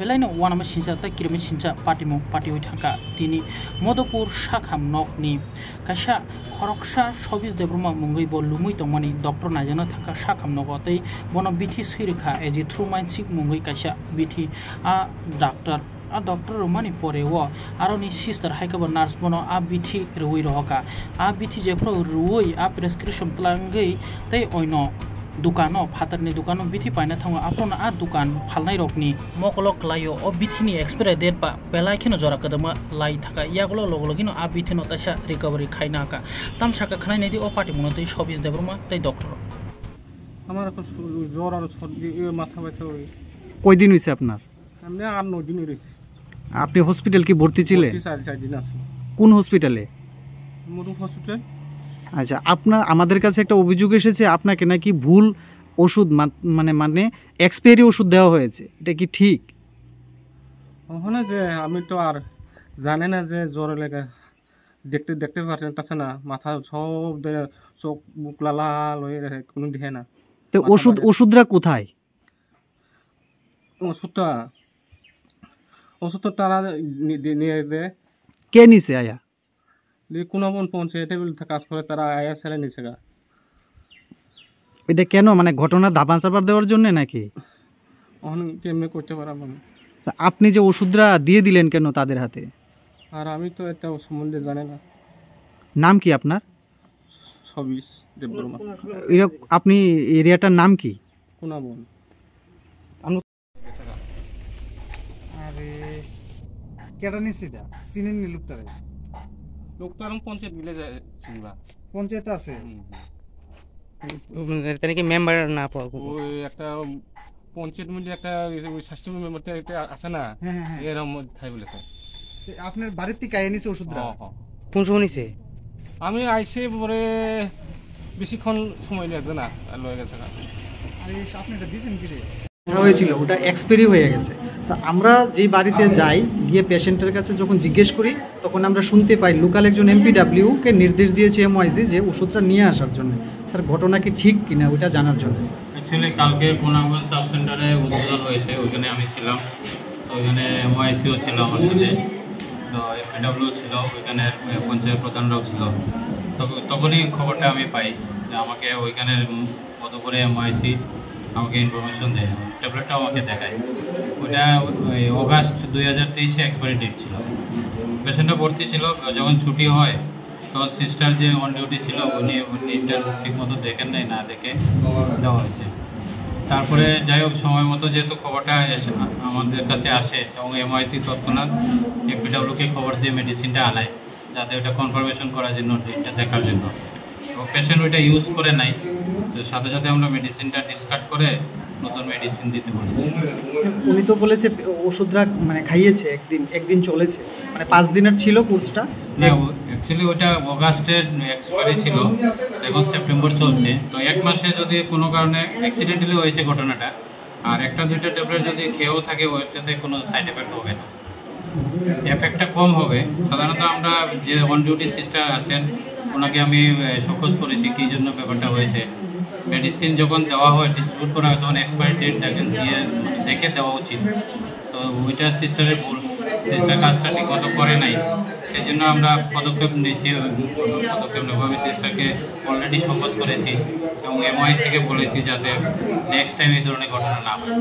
बेलायनो वानामा सिनसा तै किरमि सिनसा पाटिमु पाटिवै थांखा तिनि मदपुर साखाम नकनि कासा खरकसा सबिस देब्रमा मुंगै बो लुमै तंमानि डक्टर नायजानो थांखा साखाम नक तै बनो बिथि सैरखा एजि थ्रु मानसिक मुंगै कासा बिथि आ डाक्टर आ डक्टर रमानि परे वो आरो नि सिस्टर हाइकबो नार्स बनो आ बिथि रुई रहका आ बिथि जेफ्रो रुई आ प्रेसक्रिप्शन तलांगै तै ओइनो दुकानो फातारनि दुकानो बिथि पाइना थाङो आप्रोन आ दुकान फालनाय रकनि मकलक लायो अ बिथिनि एक्सपायरि डेट बा बेलाय खिनो जरा कदमा लाई थाका यागलो लोग लोगिनो आ बिथिनो तासा रिकभारि खाइना का ताम साका खानाय नायदि अ पार्टी मनो तै सबिस देब्रमा तै डक्टर আমার এখন সু- জ্বর আর সর্দি এ মাথা ব্যথা ওই কয়দিন হয়েছে আপনার এমনি আর নয় দিন রয়েছে আপনি হসপিটাল কি ভর্তি ছিলেন চার চার দিন আছে কোন হসপিটালে মরুম হসপিটাল আচ্ছা আপনার আমাদের কাছে একটা অভিযোগ এসেছে আপনাকে নাকি ভুল ওষুধ মানে মানে এক্সপায়ারি ওষুধ দেওয়া হয়েছে এটা কি ঠিক? ওখানে যে আমি তো আর জানে না যে জ্বর লেগে দেখতে দেখতে পারতেছে না মাথা সব চোখ মুখ লালা হয়ে গেছে কোনো দেখে না। তো ওষুধ ধরে। ওষুধরা কোথায়? ওষুধটা ওষুধটা তারা নিয়ে দেয় কে নিছে আয়া? দিয়ে কোনো পৌঁছে টেবিল কাজ করে তারা আয়া ছেলে নিচে গা। এটা কেন? মানে ঘটনা দাবা চাপার দেওয়ার জন্য নাকি? কেমনি করতে পারলাম আমি? আপনি যে ওষুধরা দিয়ে দিলেন কেন তাদের হাতে? আর আমি তো এটা সম্বন্ধে জানি না। নাম কি আপনার? ছবিশ দেববর্মা। এরা আপনি এরিয়াটার নাম কি? কোনা বোন আরে কেটা নিছে এটা? চিনেন নি লোকটারে? পঞ্চায়েত মিলে যায় চিনবা। পঞ্চায়েত আছে? তেনেকে মেম্বাৰ না পোৱা ওই একটা পঞ্চায়েত মিলে একটা স্বাস্থ্য মেম্বার একটা আছে না হ্যাঁ হ্যাঁ হ্যাঁ। আপনার বাড়ির থেকে আইয়া নিছে আমি আইসে পরে বেশিক্ষণ সময় লাগবে না লয়ে গেছে না। আরে আপনি এটা দিয়েছেন কি রে? হয়েছিল, ওটা এক্সপায়ারি হয়ে গেছে। তো আমরা যে বাড়িতে যাই, গিয়ে পেশেন্টের কাছে যখন জিজ্ঞেস করি, তখন আমরা শুনতে পাই লোকাল একজন এমপিডাব্লিউ কে নির্দেশ দিয়েছে এমওয়াইসি যে ওষুধটা নিয়ে আসার জন্য। স্যার, ঘটনা কি ঠিক কিনা ওইটা জানার জন্য অ্যাকচুয়ালি কালকে কোনাগঞ্জ সাব সেন্টারে উদ্বোধন হয়েছে, ওইখানে আমি ছিলাম। তো ওইখানে এমআইসিও ছিল আমার সাথে। তো এফএডাব্লিউ ছিল, ওইখানে পঞ্চায়েত প্রধানরাও ছিল। তখ- তখনই খবরটা আমি পাই যে আমাকে ওইখানে কত মধুপুরে এমআইসি আমাকে ইনফরমেশন দেয়। ট্যাবলেটটাও আমাকে দেখায়। ওটা, ওই অগাস্ট দুই হাজার তেইশে এক্সপায়ারি ডেট ছিল। পেশেন্টটা ভর্তি ছিল, যখন ছুটি হয়, তখন সিস্টার যে অন ডিউটি ছিল, উনি উনি ঠিক মতো দেখেন নাই, না দেখে দেওয়া হয়েছে। তারপরে যাই হোক, সময় মতো যেহেতু খবরটা এসে, আমাদের কাছে আসে, এবং এমআইসি তৎক্ষণাৎ এপিডাব্লিউকে খবর দিয়ে মেডিসিনটা আনায়, যাতে ওটা কনফার্মেশন করার জন্য ডেটটা দেখার জন্য। এবং পেশেন্ট ওইটা ইউজ করে নাই। তো সাথে সাথে আমরা মেডিসিনটা ডিসকার্ড করে নতুন মেডিসিন দিতে বলেছি। উনি তো বলেছে ওষুধরা মানে খাইয়েছে একদিন একদিন চলেছে। মানে পাঁচ দিনের ছিল কোর্সটা না অ্যাকচুয়ালি ওটা অগাস্টের এক্সপায়ারি ছিল এখন সেপ্টেম্বর চলছে। তো এক মাসে যদি কোনো কারণে অ্যাক্সিডেন্টালি হয়েছে ঘটনাটা আর একটা দুইটা ট্যাবলেট যদি খেয়েও থাকে ওইটাতে কোনো সাইড এফেক্ট হবে না। এফেক্টটা কম হবে। সাধারণত আমরা যে অন ডিউটি সিস্টার আছেন ওনাকে আমি শোকজ করেছি কী জন্য ব্যাপারটা হয়েছে। মেডিসিন যখন দেওয়া হয় ডিস্ট্রিবিউট করা হয়, তখন এক্সপায়ারি ডেট দেখেন, দিয়ে দেখে দেওয়া উচিত। তো ওইটা সিস্টারের ভুল। সিস্টার কাজটা ঠিক মতো করে নাই। সেই জন্য আমরা পদক্ষেপ নিচ্ছি পদক্ষেপ নেব। আমি সিস্টারকে অলরেডি শোকজ করেছি এবং এমআইসিকে বলেছি যাতে নেক্সট টাইম এই ধরনের ঘটনা না হয়